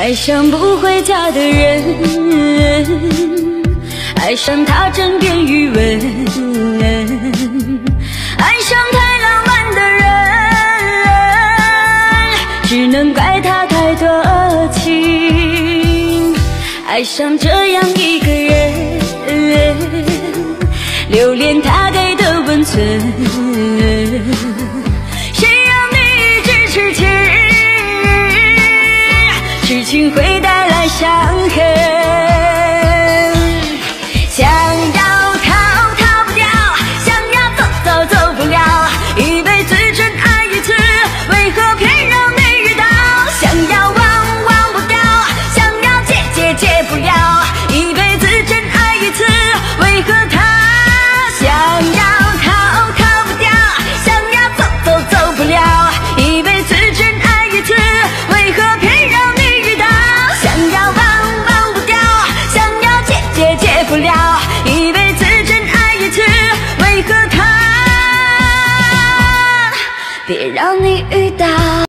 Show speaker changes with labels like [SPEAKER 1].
[SPEAKER 1] 爱上不回家的人，爱上他枕边余温，爱上太浪漫的人，只能怪他太多情。爱上这样一个人，留恋他50别让你遇到。